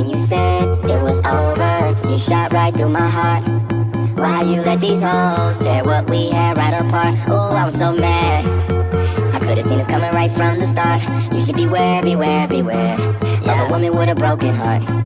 when you said it was over. You shot right through my heart. Why you let these hoes tear what we had right apart? Oh, I was so mad. I should've seen this coming right from the start. You should beware, beware, beware. Love a woman with a broken heart.